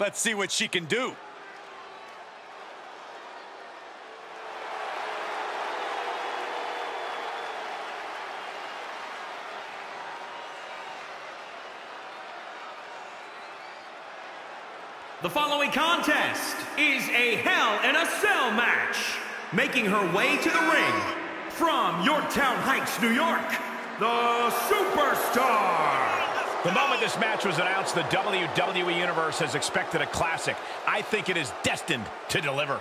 Let's see what she can do. The following contest is a Hell in a Cell match. Making her way to the ring from Yorktown Heights, New York, the Superstar. The moment this match was announced, the WWE Universe has expected a classic. I think it is destined to deliver.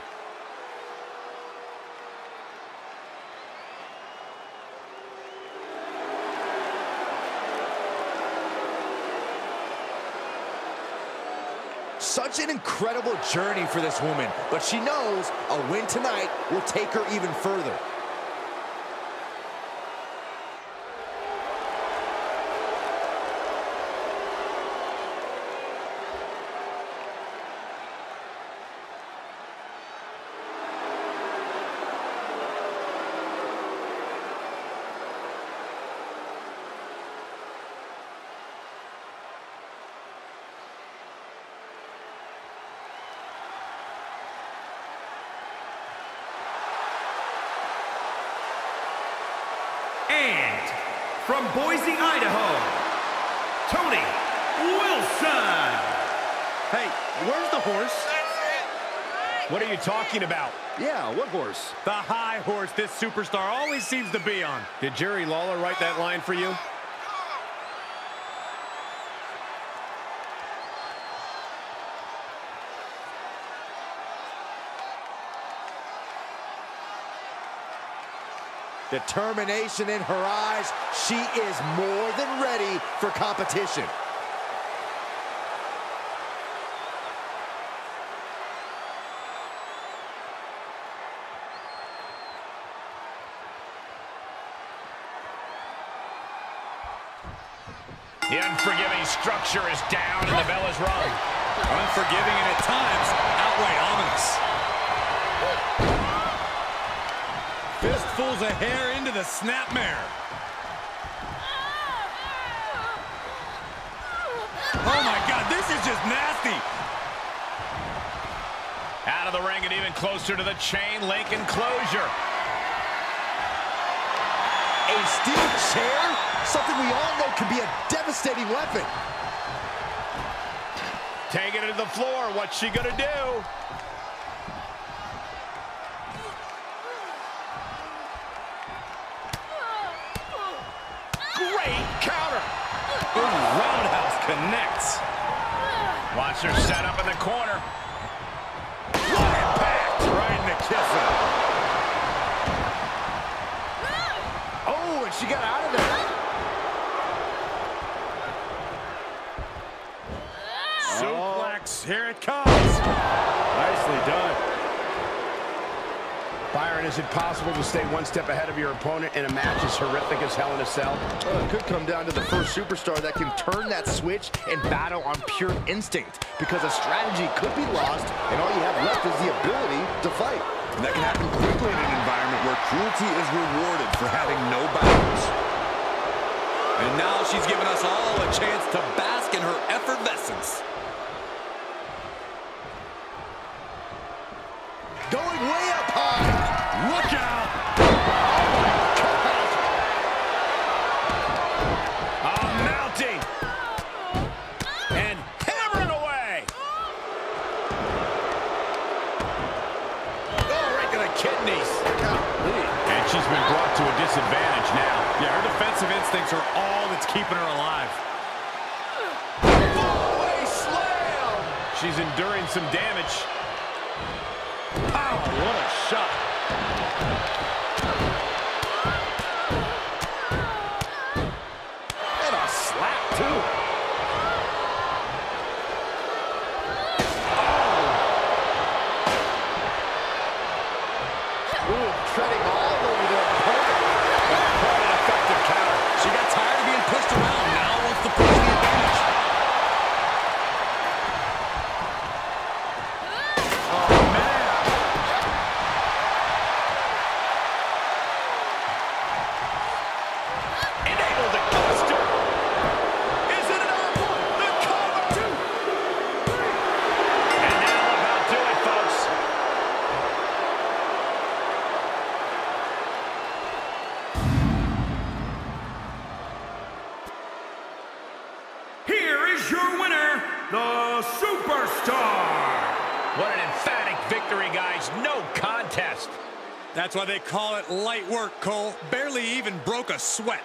Such an incredible journey for this woman, but she knows a win tonight will take her even further. And from Boise, Idaho, Torrie Wilson. Hey, where's the horse? What are you talking about? Yeah, what horse? The high horse this superstar always seems to be on. Did Jerry Lawler write that line for you? Determination in her eyes. She is more than ready for competition. The unforgiving structure is down and the bell is rung. Unforgiving and at times outright ominous. Fistfuls a hair into the snapmare. Oh my God, this is just nasty. Out of the ring and even closer to the chain link enclosure. A steel chair? Something we all know can be a devastating weapon. Taking it to the floor. What's she gonna do? Roundhouse connects. Watch her set up in the corner. What impact! Right in the kisser. Oh, and she got out of there. Suplex, here it comes. Nicely done. Byron, is it possible to stay one step ahead of your opponent in a match as horrific as Hell in a Cell? Well, it could come down to the first superstar that can turn that switch and battle on pure instinct because a strategy could be lost and all you have left is the ability to fight. And that can happen quickly in an environment where cruelty is rewarded for having no bounds. And now she's given us all a chance to bask in her effervescence. Going way up And she's been brought to a disadvantage now. Yeah, her defensive instincts are all that's keeping her alive. Fallaway slam. She's enduring some damage. Pow, what a shot. Here's your winner, the Superstar. What an emphatic victory, guys. No contest. That's why they call it light work, Cole. Barely even broke a sweat.